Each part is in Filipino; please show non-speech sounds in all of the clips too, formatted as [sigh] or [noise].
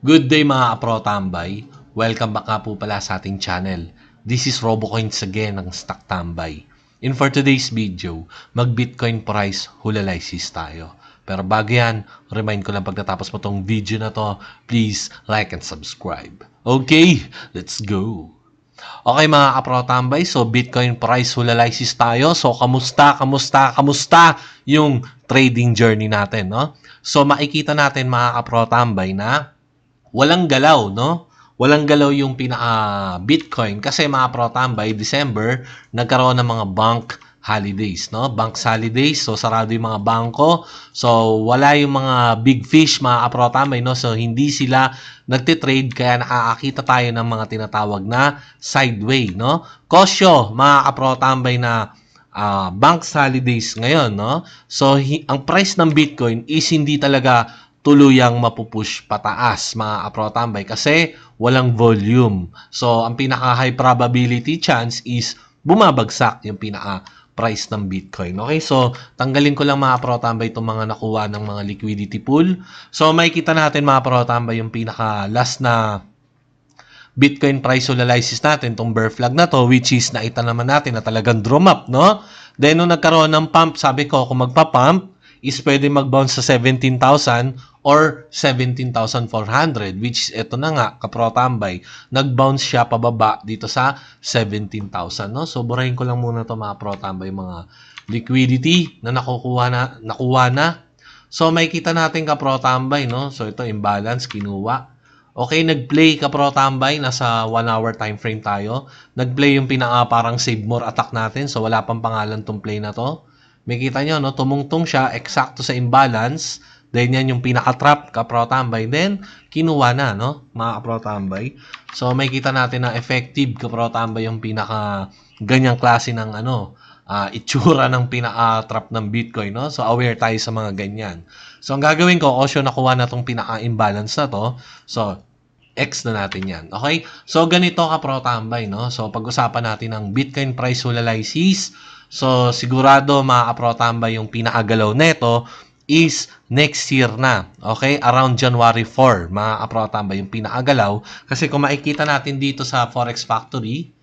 Good day mga kapro-tambay. Welcome back po pala sa ating channel. This is RoboCoins again ng Stock Tambay. In for today's video, mag-Bitcoin price hulalisis tayo. Pero bago yan, remind ko lang pagkatapos mo tong video na to, please like and subscribe. Okay, let's go! Okay mga kapro-tambay, so Bitcoin price hulalisis tayo. So kamusta, kamusta, kamusta yung trading journey natin, no? So makikita natin mga kapro-tambay na walang galaw, no? Walang galaw yung pinaka Bitcoin kasi mga protambay December nagkaroon ng mga bank holidays, no? Banks holidays, so sarado yung mga bangko. So wala yung mga big fish mga protambay, no? So hindi sila nagte-trade kaya nakakita tayo ng mga tinatawag na sideway, no? Kosyo, mga kaprotambay na uh, banks holidays ngayon, no? So ang price ng Bitcoin is hindi talaga tuluyang mapupush pataas mga aprotambay kasi walang volume. So, ang pinaka high probability chance is bumabagsak yung pinaka price ng Bitcoin. Okay, so tanggalin ko lang mga aprotambay itong mga nakuha ng mga liquidity pool. So, makikita natin mga aprotambay yung pinaka last na Bitcoin price analysis natin, itong bear flag na to, which is naita naman natin na talagang drum up, no? Then, nung nagkaroon ng pump, sabi ko, kung magpa-pump, is pwede mag-bounce sa 17,000 or 17,400 which ito na nga kaprotambay nag-bounce siya pababa dito sa 17,000 no? So burahin ko lang muna to mga protambay mga liquidity na nakukuha na nakuha na. So makikita natin kaprotambay no? So ito imbalance kinuha. Okay, nag-play ka pro tambay, nasa 1 hour time frame tayo. Nag-play yung pinaka parang save more attack natin, so wala pang pangalan tong play na to. Makita nyo, no, tumungtong siya, eksakto sa imbalance. Then yan yung pinaka-trap ka-pro-tambay. Then, kinuha na, no, mga ka-pro-tambay. So, makikita natin na effective ka-pro-tambay yung pinaka ganyang klase ng ano, uh, itsura ng pinaka-trap ng Bitcoin, no? So, aware tayo sa mga ganyan. So, ang gagawin ko, Osyo, nakuha na tong pinaka-imbalance na to. So, X na natin yan. Okay? So, ganito ka-pro-tambay, no? So, pag-usapan natin ang Bitcoin price analysis. So, sigurado makakaprotambay yung pinakagalaw neto is next year na. Okay? Around January 4, makakaprotambay yung pinakagalaw. Kasi kung makikita natin dito sa Forex Factory,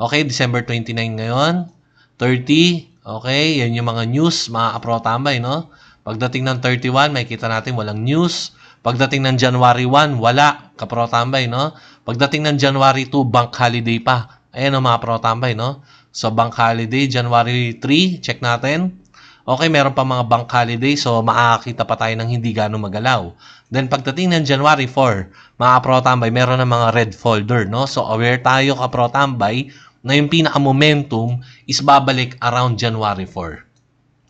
okay, December 29 ngayon, 30, okay, yan yung mga news, makakaprotambay, no? Pagdating ng 31, makikita natin walang news. Pagdating ng January 1, wala, kaprotambay, no? Pagdating ng January 2, bank holiday pa. Ayan ang mga protambay, no? So, bank holiday, January 3, check natin. Okay, meron pa mga bank holiday, so makakakita pa tayo ng hindi gano'ng magalaw. Then, pagdating ng January 4, mga protambay, meron na mga red folder, no? So, aware tayo ka protambay na yung pinaka-momentum is babalik around January 4.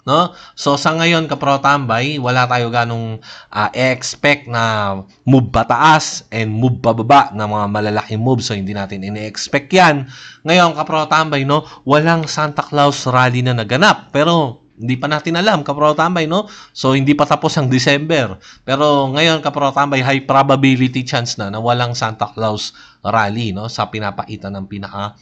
No? So sa ngayon kaprotambay, wala tayo ganong uh, expect na move pataas and move pababa na mga malalaking moves. So hindi natin ini-expect 'yan. Ngayon kaprotambay, no, walang Santa Claus rally na naganap. Pero hindi pa natin alam, kaprotambay, no? So, hindi pa tapos ang December. Pero ngayon, kaprotambay, high probability chance na na walang Santa Claus rally, no? Sa pinapakita ng pinaka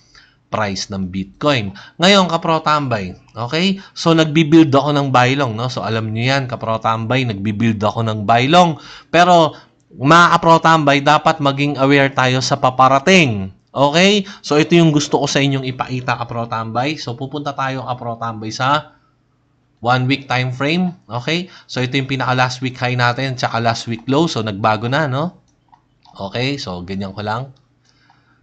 price ng Bitcoin. Ngayon, kaprotambay, okay? So, nagbi-build ako ng baylong, no? So, alam niyo yan, kaprotambay, nagbi-build ako ng baylong. Pero, mga kaprotambay, dapat maging aware tayo sa paparating. Okay? So, ito yung gusto ko sa inyong ipakita, kaprotambay. So, pupunta tayo, kaprotambay, sa one week time frame. Okay? So, ito yung pinaka last week high natin, tsaka last week low. So, nagbago na, no? Okay? So, ganyan ko lang.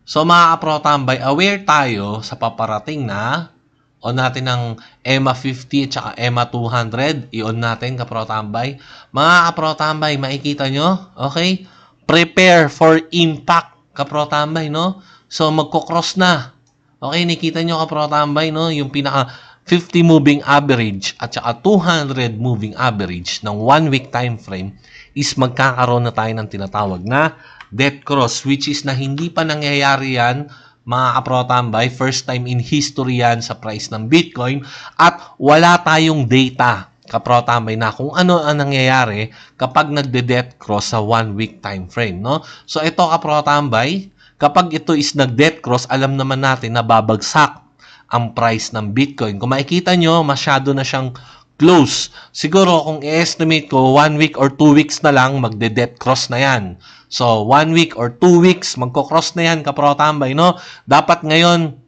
So mga kaprotambay, aware tayo sa paparating na on natin ng EMA 50 at saka EMA 200. I-on natin kaprotambay. Mga kaprotambay, makikita nyo? Okay? Prepare for impact kaprotambay, no? So magko-cross na. Okay, nakita nyo kaprotambay, no? Yung pinaka 50 moving average at saka 200 moving average ng 1 week time frame is magkakaroon na tayo ng tinatawag na death cross which is na hindi pa nangyayari yan mga kaprotambay, first time in history yan sa price ng Bitcoin at wala tayong data kaprotambay na kung ano ang nangyayari kapag nagde-death cross sa one week time frame, no? So ito kaprotambay, kapag ito is nag-death cross, alam naman natin na babagsak ang price ng Bitcoin. Kung makikita nyo, masyado na siyang close. Siguro kung i-estimate ko, one week or two weeks na lang, magde-death cross na yan. So, one week or two weeks, magko-cross na yan, kaprotambay, no? Dapat ngayon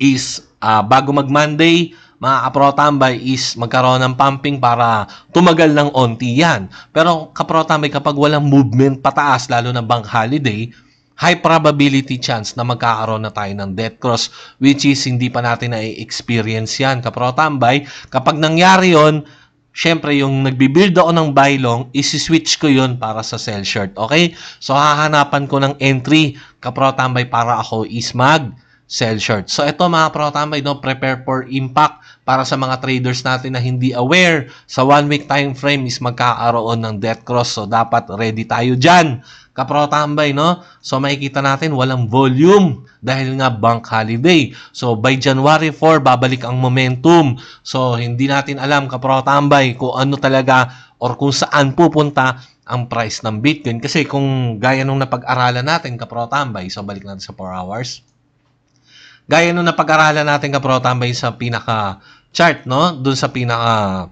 is, ah, bago mag-Monday, mga kaprotambay, is magkaroon ng pumping para tumagal ng onti yan. Pero kaprotambay, kapag walang movement pataas, lalo na bank holiday, high probability chance na magkakaroon na tayo ng death cross which is hindi pa natin na-experience yan kaprotambay kapag nangyari yon syempre yung nagbibuild ako ng bylong isi-switch ko yon para sa sell short okay? So hahanapan ko ng entry kaprotambay para ako is mag sell short. So ito mga protambay, no, prepare for impact para sa mga traders natin na hindi aware sa one week time frame is magkakaroon ng death cross. So dapat ready tayo dyan. Kaprotambay, no? So makikita natin walang volume dahil nga bank holiday. So by January 4, babalik ang momentum. So hindi natin alam, kaprotambay, kung ano talaga or kung saan pupunta ang price ng Bitcoin. Kasi kung gaya nung napag-aralan natin, kaprotambay, so balik natin sa 4 hours Gaya nung napag-aralan natin kaprotambay sa pinaka chart, no? Doon sa pinaka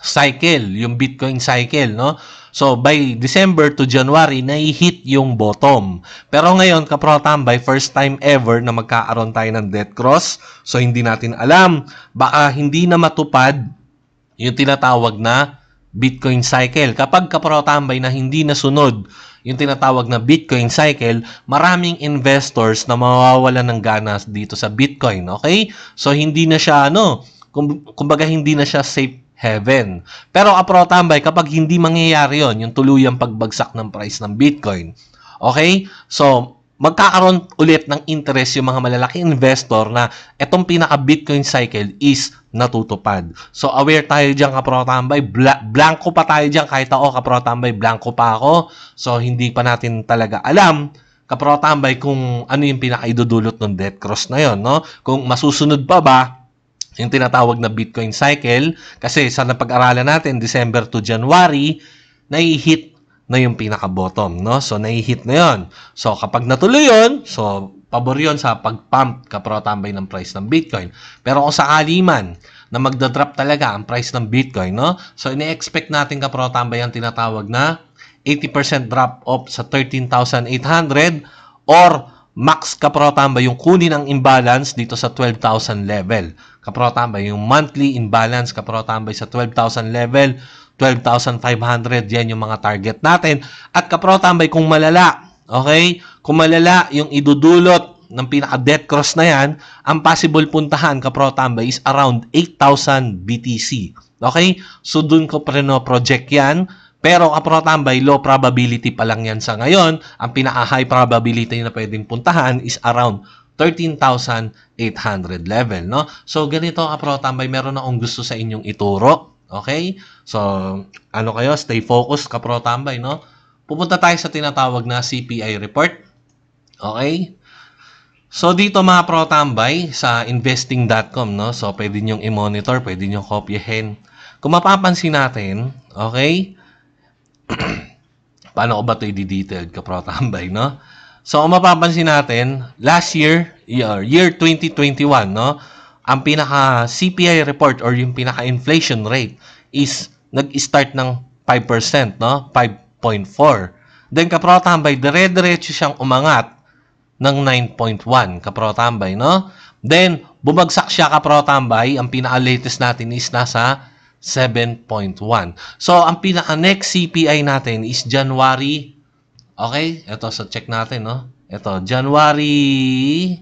cycle, yung Bitcoin cycle, no? So, by December to January, nai-hit yung bottom. Pero ngayon, kaprotambay, first time ever na magkaaroon tayo ng death cross. So, hindi natin alam. Baka hindi na matupad yung tinatawag na Bitcoin cycle. Kapag kaprotambay na hindi nasunod yung tinatawag na Bitcoin cycle, maraming investors na mawawalan ng ganas dito sa Bitcoin, okay? So hindi na siya ano, kumbaga hindi na siya safe heaven. Pero aprotambay kapag hindi mangyayari 'yon, yung tuluyang pagbagsak ng price ng Bitcoin. Okay? So magkakaroon ulit ng interest yung mga malalaking investor na itong pinaka-Bitcoin cycle is natutupad. So, aware tayo dyan, kaprotambay. Bla- blanco pa tayo dyan kahit ako, kaprotambay, blanco pa ako. So, hindi pa natin talaga alam, kaprotambay, kung ano yung pinaka-idudulot ng death cross na yon no? Kung masusunod pa ba yung tinatawag na Bitcoin cycle, kasi sa napag-aralan natin, December to January, nai-hit na yung pinaka-bottom, no? So, nai-hit na yon. So, kapag natuloy yon, so, pabor yon sa pag-pump kaprotambay ng price ng Bitcoin. Pero kung sakali man na magda-drop talaga ang price ng Bitcoin, no? So, ini-expect natin kaprotambay ang tinatawag na 80% drop off sa 13,800 or max kaprotambay yung kunin ang imbalance dito sa 12,000 level. Kaprotambay yung monthly imbalance kaprotambay sa 12,000 level 12,500. Yan yung mga target natin. At kaprotambay, kung malala, okay? Kung malala yung idudulot ng pinaka-death cross na yan, ang possible puntahan, kaprotambay, is around 8,000 BTC. Okay? So, dun ko pa rin project yan. Pero kaprotambay, low probability pa lang yan sa ngayon. Ang pinaka-high probability na pwedeng puntahan is around 13,800 level, no? So, ganito kaprotambay, meron akong gusto sa inyong ituro. Okay? So, ano kayo? Stay focused, kapro tambay, no? Pupunta tayo sa tinatawag na CPI report. Okay? So, dito mga pro tambay sa investing.com, no? So, pwede nyo i-monitor, pwede nyo kopyahin. Kung mapapansin natin, okay? [clears throat] Paano ko ba ito i-detailed ka pro tambay, no? So, kung mapapansin natin, last year, year, year 2021, no? ang pinaka CPI report or yung pinaka inflation rate is nag-start ng 5%, no? 5.4. Then kaprotambay, dire-diretso siyang umangat ng 9.1 kaprotambay, no? Then bumagsak siya kaprotambay, ang pinaka latest natin is nasa 7.1. So ang pinaka next CPI natin is January Okay? Ito sa so check natin, no? Ito, January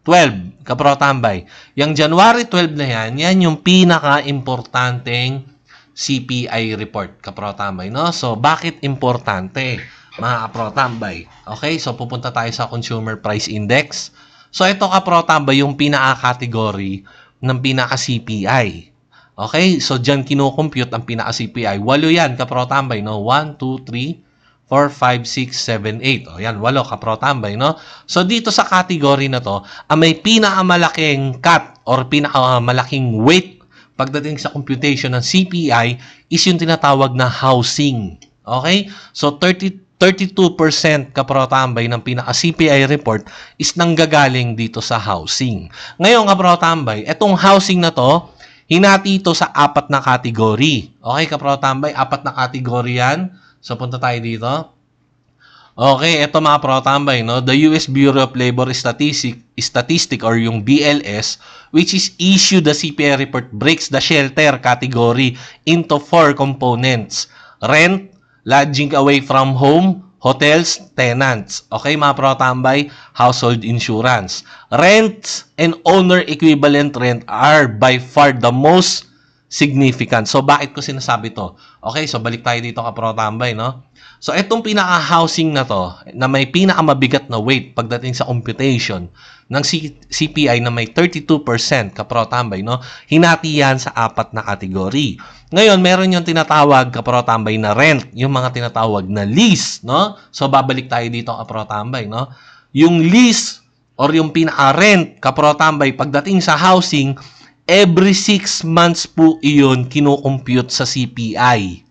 12, kaprotambay. Yung January 12 na yan, yan yung pinaka-importanteng CPI report, kaprotambay, no? So, bakit importante, mga kaprotambay? Okay, so pupunta tayo sa Consumer Price Index. So, ito kaprotambay, yung pinaka-category ng pinaka-CPI. Okay, so dyan kinocompute ang pinaka-CPI. Walo yan, kaprotambay, no? 1, 2, 3, 4, 5, 6, 7, 8. O yan, walo, kaprotambay, no? So, dito sa category na to, ang may pinakamalaking cut or pinakamalaking weight pagdating sa computation ng CPI is yung tinatawag na housing. Okay? So, 30, 32% kaprotambay ng pinaka-CPI report is nanggagaling dito sa housing. Ngayon, kaprotambay, etong housing na to, hinati ito sa apat na category. Okay, kaprotambay, apat na category yan So, punta tayo dito. Okay, eto mga protambay, no? The US Bureau of Labor Statistic, Statistic or yung BLS, which is issue the CPI report breaks the shelter category into four components. Rent, lodging away from home, hotels, tenants. Okay, mga protambay, household insurance. Rents and owner equivalent rent are by far the most significant. So, bakit ko sinasabi to? Okay, so balik tayo dito ka protambay, no? So, itong pinaka-housing na to, na may pinakamabigat na weight pagdating sa computation ng C- CPI na may 32% kaprotambay, no? Hinati yan sa apat na kategory. Ngayon, meron yung tinatawag kaprotambay na rent, yung mga tinatawag na lease, no? So, babalik tayo dito kaprotambay, no? Yung lease or yung pinaka-rent kaprotambay pagdating sa housing, every 6 months po iyon kinocompute sa CPI.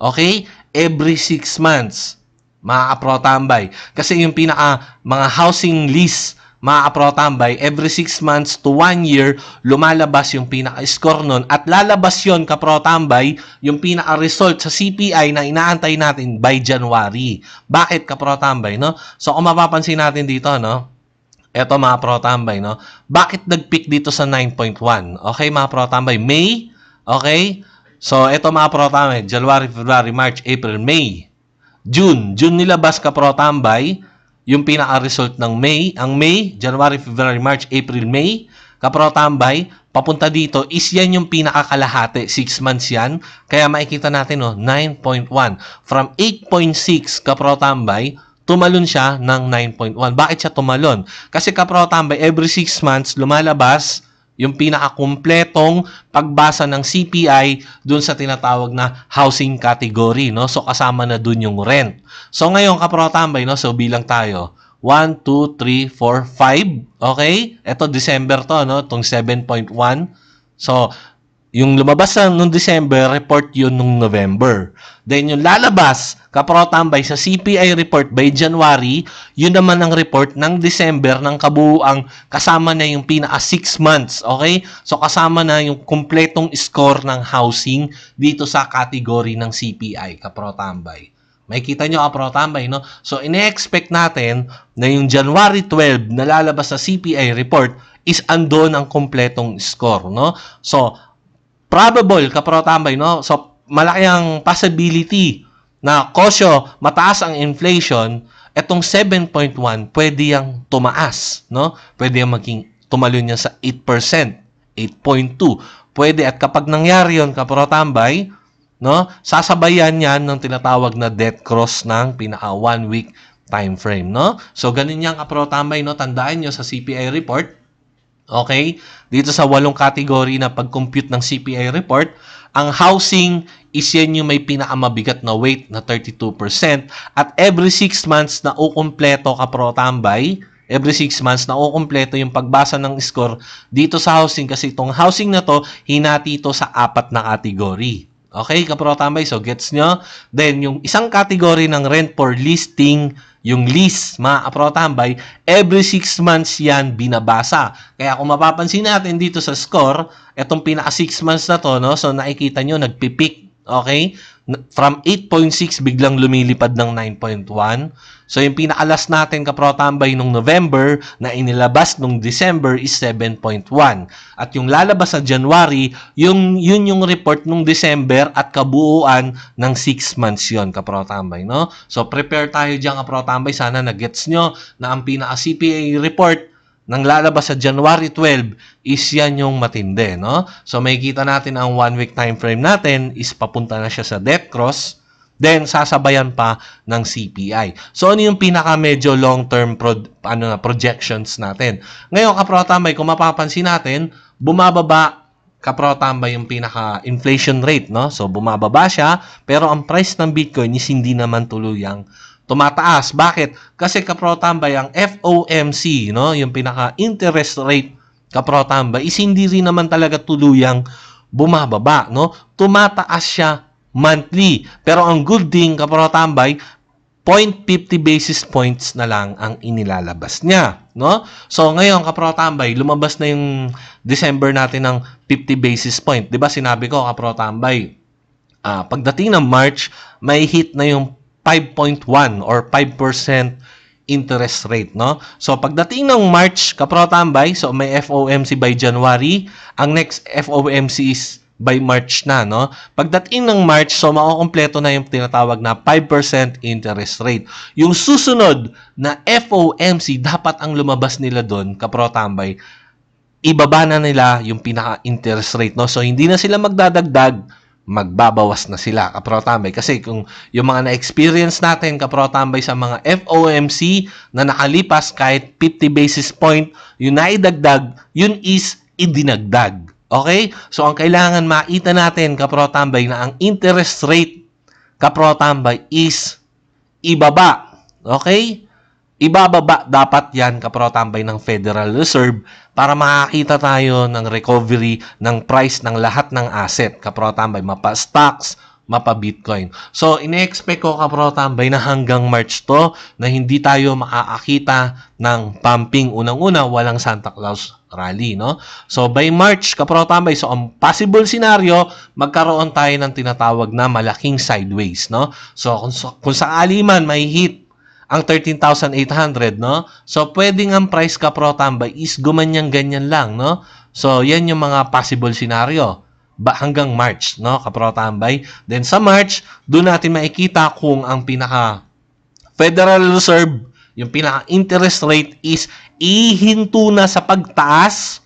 Okay? Every 6 months. Mga. Kasi yung pinaka mga housing lease, mga kaprotambay, every 6 months to 1 year, lumalabas yung pinaka-score nun at lalabas yon kaprotambay, yung pinaka-result sa CPI na inaantay natin by January. Bakit kaprotambay, no? So, kung mapapansin natin dito, no? Eto mga protambay, no? Bakit nag-peak dito sa 9.1? Okay, mga protambay, May, okay? So, eto mga protambay, January, February, March, April, May. June, June nilabas ka protambay, yung pinaka-result ng May, ang May, January, February, March, April, May, kaprotambay, papunta dito is yan yung pinakakalahati, 6 months yan. Kaya makikita natin, no, 9.1. From 8.6 kaprotambay, tumalon siya ng 9.1. Bakit siya tumalon? Kasi kaprotambay, every 6 months, lumalabas yung pinakakumpletong pagbasa ng CPI dun sa tinatawag na housing category, no? So, kasama na dun yung rent. So, ngayon, kaprotambay, no? So, bilang tayo. 1, 2, 3, 4, 5. Okay? Ito, December to, no? Itong 7.1. So, yung lumabas sa nung December, report yun nung November. Then yung lalabas, kaprotambay sa CPI report by January, yun naman ang report ng December ng kabuuang kasama na yung pinaka 6 months. Okay? So kasama na yung kumpletong score ng housing dito sa category ng CPI, kaprotambay. May kita nyo, kaprotambay, no? So, ine-expect natin na yung January 12 na lalabas sa CPI report is andon ang kumpletong score, no? So, probable, kaprotambay, no? So, malaki ang possibility na kosyo, mataas ang inflation, etong 7.1, pwede yang tumaas, no? Pwede yang maging tumalon niya sa 8%, 8.2. Pwede at kapag nangyari yon kaprotambay, no? Sasabayan yan ng tinatawag na debt cross ng pinaka one week time frame, no? So, ganun yan kaprotambay, no? Tandaan nyo sa CPI report, Okay? Dito sa walong category na pag-compute ng CPI report, ang housing is yan yung may pinakamabigat na weight na 32% at every 6 months na ukumpleto ka protambay, every 6 months na ukumpleto yung pagbasa ng score dito sa housing kasi itong housing na to, hinati ito sa apat na category. Okay, kaprotambay, so gets nyo? Then, yung isang category ng rent for listing, yung lease, mga kaprotambay, every 6 months yan binabasa. Kaya kung mapapansin natin dito sa score, itong pinaka 6 months na to, no? so nakikita nyo, nagpipik. Okay? From 8.6, biglang lumilipad ng 9.1. So, yung pinakalas natin kaprotambay nung November na inilabas nung December is 7.1. At yung lalabas sa January, yung, yun yung report nung December at kabuuan ng 6 months yon kaprotambay. No? So, prepare tayo dyan kaprotambay. Sana na-gets nyo na ang pinaka-CPA report nang lalabas sa January 12 is yan yung matindi, no? So makikita natin ang one week time frame natin is papunta na siya sa debt cross, then sasabayan pa ng CPI. So ano yung pinaka medyo long term pro, ano na projections natin? Ngayon kaprotambay kung mapapansin natin, bumababa kaprotambay yung pinaka inflation rate, no? So bumababa siya, pero ang price ng Bitcoin is hindi naman tuluyang tumataas. Bakit? Kasi kaprotambay ang FOMC, no, yung pinaka interest rate kaprotambay is hindi rin naman talaga tuluyang bumababa, no? Tumataas siya monthly. Pero ang good thing kaprotambay 0.50 basis points na lang ang inilalabas niya, no? So ngayon kaprotambay, lumabas na yung December natin ng 50 basis point. 'Di ba sinabi ko kaprotambay, ah, pagdating ng March, may hit na yung 5.1 or 5% interest rate, no? So, pagdating ng March, kaprotambay, so may FOMC by January, ang next FOMC is by March na, no? Pagdating ng March, so makukompleto na yung tinatawag na 5% interest rate. Yung susunod na FOMC, dapat ang lumabas nila doon, kaprotambay, ibaba na nila yung pinaka-interest rate, no? So, hindi na sila magdadagdag, magbabawas na sila kaprotambay kasi kung yung mga na-experience natin kaprotambay sa mga FOMC na nakalipas kahit 50 basis point yung naidagdag yun is idinagdag. Okay? So ang kailangan makita natin kaprotambay na ang interest rate kaprotambay is ibaba. Okay ibababa dapat yan kaprotambay ng Federal Reserve para makakita tayo ng recovery ng price ng lahat ng asset kaprotambay mapa stocks mapa Bitcoin. So, ine-expect ko kaprotambay na hanggang March to na hindi tayo makakakita ng pumping. Unang-una, walang Santa Claus rally, no? So, by March, kaprotambay, so ang possible scenario, magkaroon tayo ng tinatawag na malaking sideways, no? So, kung, kung sakali man may hit ang 13,800, no? So, pwedeng ang price ka pro tambay is gumanyang ganyan lang, no? So, yan yung mga possible scenario ba hanggang March, no? Kapro tambay. Then sa March, doon natin makikita kung ang pinaka Federal Reserve, yung pinaka interest rate is ihinto na sa pagtaas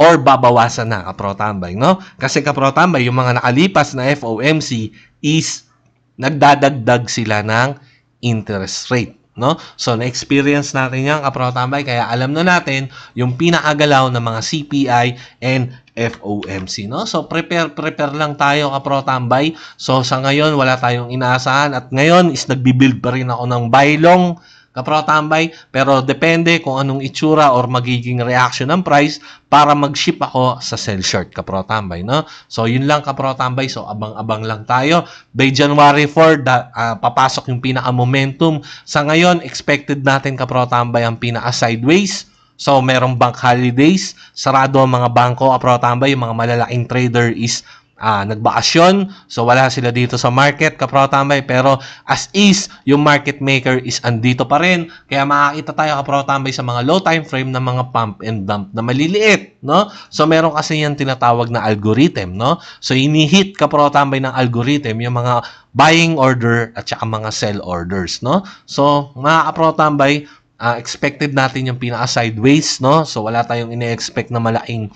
or babawasan na kapro tambay, no? Kasi kapro tambay, yung mga nakalipas na FOMC is nagdadagdag sila ng interest rate no? So, na-experience natin yan, kaprotambay, kaya alam na natin yung pinakagalaw ng mga CPI and FOMC, no? So, prepare, prepare lang tayo, kaprotambay. So, sa ngayon, wala tayong inaasahan at ngayon is nagbibuild pa rin ako ng baylong kaprotambay, pero depende kung anong itsura or magiging reaction ng price para mag-ship ako sa sell short kaprotambay, no? So, yun lang kaprotambay. So, abang-abang lang tayo. By January 4, da, uh, papasok yung pinaka-momentum. Sa ngayon, expected natin kaprotambay ang pinaka-sideways. So, merong bank holidays. Sarado ang mga bangko, kaprotambay. Yung mga malalaking trader is ah, nagbakasyon, so wala sila dito sa market, kaprotambay, pero as is, yung market maker is andito pa rin. Kaya makakita tayo kaprotambay sa mga low time frame ng mga pump and dump na maliliit, no? So meron kasi yan tinatawag na algorithm, no? So inihit kaprotambay ng algorithm yung mga buying order at saka mga sell orders, no? So mga kaprotambay, uh, expected natin yung pinaka sideways, no? So wala tayong ine-expect na malaking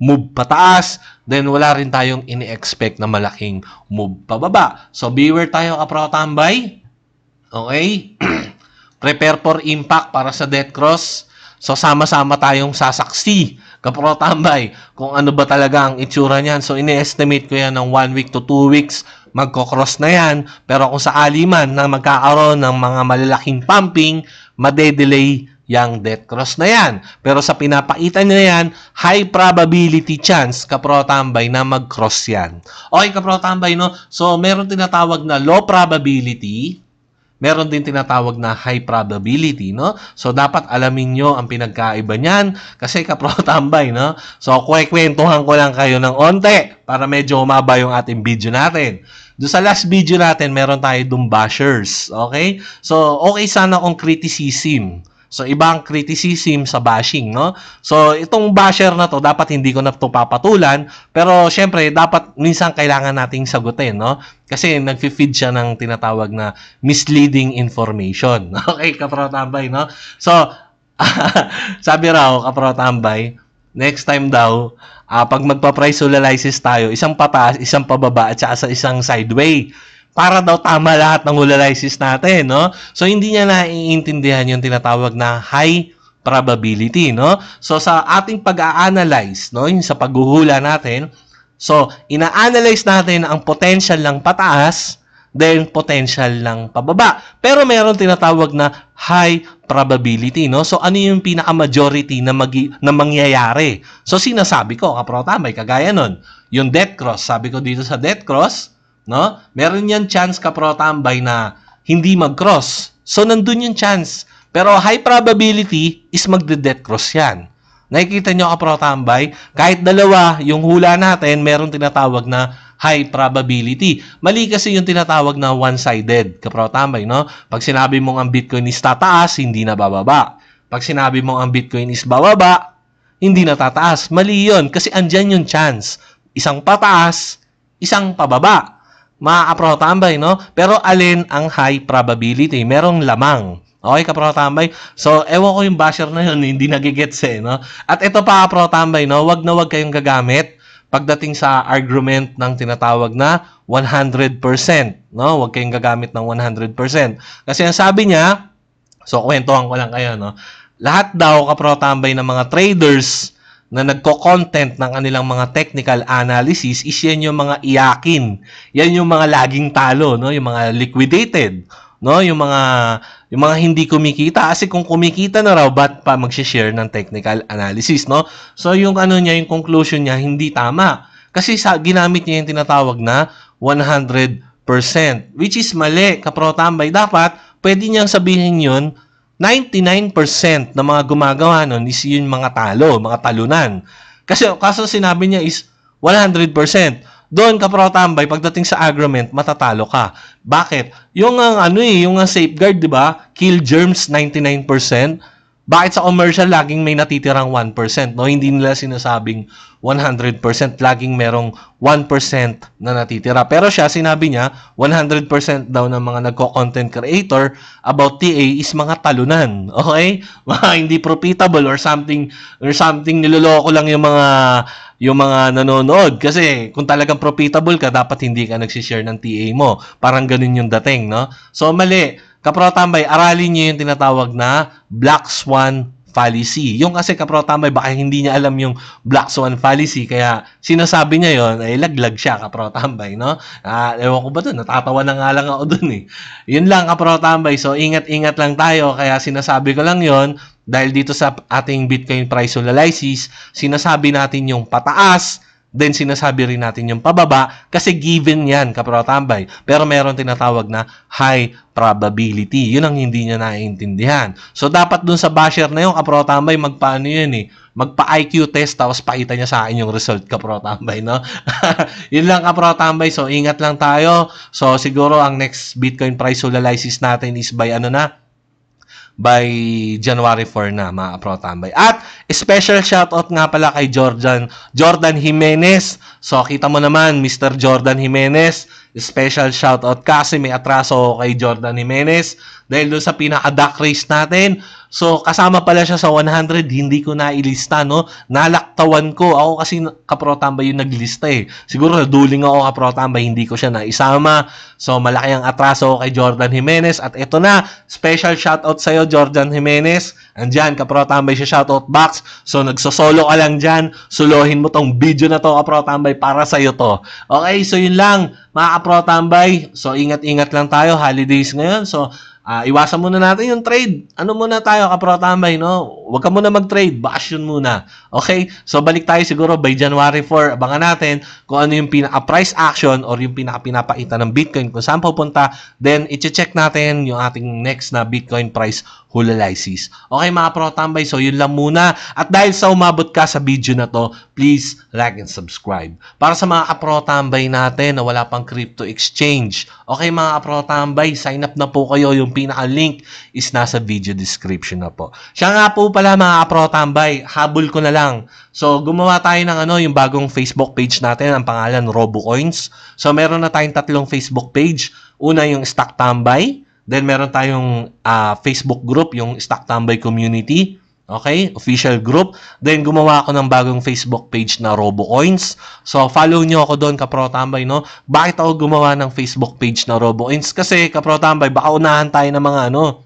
move pataas, then wala rin tayong ini-expect na malaking move pababa. So, beware tayo kaprotambay. Okay? [clears throat] Prepare for impact para sa death cross. So, sama-sama tayong sasaksi. Kaprotambay, kung ano ba talaga ang itsura niyan. So, ini-estimate ko yan ng 1 week to 2 weeks magkocross na yan. Pero kung sa aliman na magkakaroon ng mga malalaking pumping, madedelay yung death cross na yan. Pero sa pinapakita niya yan, high probability chance kaprotambay na mag-cross yan. Okay kaprotambay, no? So, meron tinatawag na low probability, meron din tinatawag na high probability, no? So, dapat alamin nyo ang pinagkaiba niyan kasi kaprotambay, [laughs] no? So, kwekwentuhan ko lang kayo ng onte para medyo umaba yung ating video natin. Do sa last video natin, meron tayo dong bashers, okay? So, okay sana kung criticism So, ibang criticism sa bashing, no? So, itong basher na to, dapat hindi ko na to papatulan. Pero, syempre, dapat minsan kailangan nating sagutin, no? Kasi nag-feed siya ng tinatawag na misleading information. [laughs] Okay, kaprotambay, no? So, [laughs] sabi raw, kaprotambay, next time daw, uh, pag magpa-price analysis tayo, isang pataas, isang pababa, at saka sa isang sideway para daw tama lahat ng analysis natin, no? So, hindi niya naiintindihan yung tinatawag na high probability, no? So, sa ating pag-a-analyze, no, yung sa paghuhula natin, so, ina-analyze natin ang potential ng pataas, then potential ng pababa. Pero meron tinatawag na high probability, no? So, ano yung pinaka-majority na, magi- na mangyayari? So, sinasabi ko, kaprota, may kagaya nun. Yung death cross, sabi ko dito sa death cross, no? Meron yan chance ka pro tambay na hindi mag-cross. So, nandun yung chance. Pero high probability is magde-death cross yan. Nakikita nyo kapro tambay? Kahit dalawa, yung hula natin, meron tinatawag na high probability. Mali kasi yung tinatawag na one-sided, kapro tambay, no? Pag sinabi mong ang Bitcoin is tataas, hindi na bababa. Pag sinabi mong ang Bitcoin is bababa, hindi na tataas. Mali yun kasi andyan yung chance. Isang pataas, isang pababa. Maa-apro-tambay, no? Pero alin ang high probability? Merong lamang. Okay ka, Pro Tambay? So, ewan ko yung basher na yun, [laughs] hindi nagigets eh, no? At ito pa, Pro Tambay, no? Wag na wag kayong gagamit pagdating sa argument ng tinatawag na 100%, no? Wag kayong gagamit ng 100%. Kasi ang sabi niya, so kwentuhan ko lang kayo, no? Lahat daw, Pro Tambay, ng mga traders na nagko-content ng kanilang mga technical analysis is yan yung mga iyakin. Yan yung mga laging talo, no? Yung mga liquidated no? Yung mga yung mga hindi kumikita. Kasi kung kumikita na raw ba't pa magsi-share ng technical analysis no? So yung ano niya yung conclusion niya hindi tama. Kasi sa ginamit niya yung tinatawag na 100% which is mali kapro tambay dapat pwede niyang sabihin yun 99% ng mga gumagawa nun is yung mga talo mga talunan kasi kaso sinabi niya is 100% doon ka pro tambay pagdating sa agreement matatalo ka. Bakit? Yung ang ano eh, yung ang safeguard, 'di ba? Kill germs 99%. Bakit sa commercial laging may natitirang 1%, no? Hindi nila sinasabing 100%, laging merong 1% na natitira. Pero siya sinabi niya 100% daw ng mga nagko-content creator about TA is mga talunan. Okay? [laughs] Mga hindi profitable or something or something niloloko lang yung mga yung mga nanonood. Kasi kung talagang profitable ka, dapat hindi ka nagsishare ng TA mo. Parang ganun yung dating, no? So, mali. Kapro Tambay, aralin niyo yung tinatawag na Black Swan fallacy. Yung kasi kapro tambay, baka hindi niya alam yung Black Swan fallacy, kaya sinasabi niya yon ay laglag siya kapro tambay, no? Ah, ewan ko ba doon, natatawa na nga lang ako doon eh. Yun lang kapro tambay, so ingat-ingat lang tayo, kaya sinasabi ko lang yon dahil dito sa ating Bitcoin price analysis, sinasabi natin yung pataas, Then sinasabi rin natin yung pababa kasi given yan, kapro-tambay. Pero meron tinatawag na high probability. Yun ang hindi niya naiintindihan. So dapat dun sa basher na yun, kapro-tambay, magpaano yun eh. Magpa-IQ test tapos pakita niya sa akin yung result, kapro-tambay, no? [laughs] yun lang, kapro-tambay. So ingat lang tayo. So siguro ang next Bitcoin price analysis natin is by ano na, by January 4 na mga pro-tambay. At special shoutout nga pala kay Jordan Jordan Jimenez. So kita mo naman Mr. Jordan Jimenez, special shoutout kasi may atraso kay Jordan Jimenez dahil doon sa pinaka-duck race natin. So, kasama pala siya sa 100, hindi ko na ilista, no? Nalaktawan ko. Ako kasi kaprotamba yung naglista eh. Siguro naduling ako kaprotamba, hindi ko siya naisama. So, malaki ang atraso kay Jordan Jimenez. At ito na, special shoutout sa'yo, Jordan Jimenez. Andyan, kaprotambay siya shoutout box. So, nagsosolo ka lang dyan. Suluhin mo tong video na to, kaprotambay, para sa'yo to. Okay, so yun lang, mga kaprotambay. So, ingat-ingat lang tayo, holidays ngayon. So, Uh, iwasan muna natin yung trade. Ano muna tayo, kapro tambay, no? Huwag ka muna mag-trade. Bash yun muna. Okay? So, balik tayo siguro by January 4. Abangan natin kung ano yung pinaka-price action or yung pinaka-pinapakita ng Bitcoin kung saan pupunta. Then, i-check natin yung ating next na Bitcoin price hulalysis. Okay, mga pro tambay. So, yun lang muna. At dahil sa umabot ka sa video na to, please like and subscribe. Para sa mga kapro tambay natin na wala pang crypto exchange. Okay, mga kapro tambay, sign up na po kayo. Yung pinaka-link is nasa video description na po. Siya nga po pala mga aprotambay, habol ko na lang. So, gumawa tayo ng ano, yung bagong Facebook page natin, ang pangalan RoboCoins. So, meron na tayong tatlong Facebook page. Una yung Stock Tambay, then meron tayong uh, Facebook group, yung Stock Tambay Community. Okay? Official group. Then, gumawa ako ng bagong Facebook page na RoboCoins. So, follow nyo ako doon, Kapro-Tambay, no? Bakit ako gumawa ng Facebook page na RoboCoins? Kasi, Kapro-Tambay, baka unahan tayo ng mga, ano,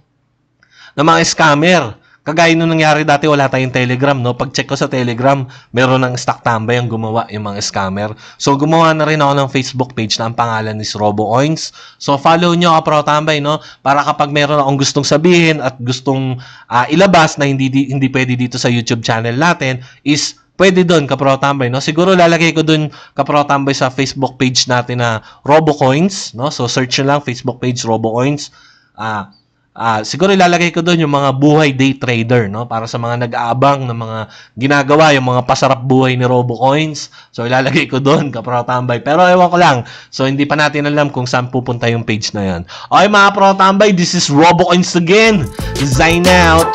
ng mga scammer. Kagaya nung nangyari dati, wala tayong Telegram, no? Pag-check ko sa Telegram, meron ng stock tambay ang gumawa yung mga scammer. So, gumawa na rin ako ng Facebook page na ang pangalan is RoboCoins. So, follow nyo ako, Pro Tambay, no? Para kapag meron akong gustong sabihin at gustong uh, ilabas na hindi, hindi pwede dito sa YouTube channel natin, is pwede doon, Kapro Tambay, no? Siguro lalagay ko doon, Kapro Tambay, sa Facebook page natin na RoboCoins, no? So, search nyo lang, Facebook page RoboCoins. Ah, uh, Ah, siguro ilalagay ko doon yung mga buhay day trader, no? Para sa mga nag-aabang ng mga ginagawa, yung mga pasarap buhay ni RoboCoins. So ilalagay ko doon, kapro tambay. Pero ewan ko lang. So hindi pa natin alam kung saan pupunta yung page na yan. Okay mga pro tambay, this is RoboCoins again. Sign out.